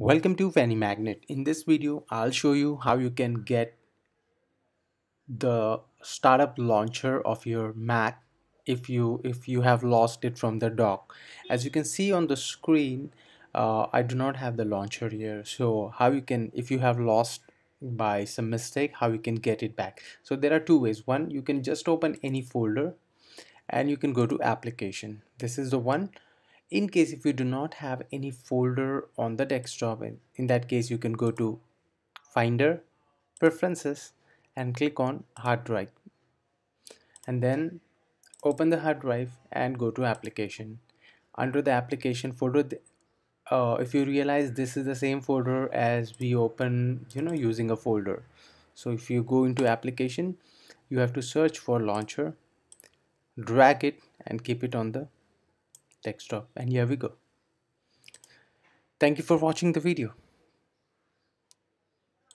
Welcome to Funny Magnet. In this video, I'll show you how you can get the startup launcher of your Mac if you if you have lost it from the dock. As you can see on the screen, uh, I do not have the launcher here. So how you can if you have lost by some mistake, how you can get it back. So there are two ways. One, you can just open any folder and you can go to application. This is the one in case if you do not have any folder on the desktop in that case you can go to finder preferences and click on hard drive. And then open the hard drive and go to application. Under the application folder uh, if you realize this is the same folder as we open you know using a folder. So if you go into application you have to search for launcher drag it and keep it on the desktop. And here we go. Thank you for watching the video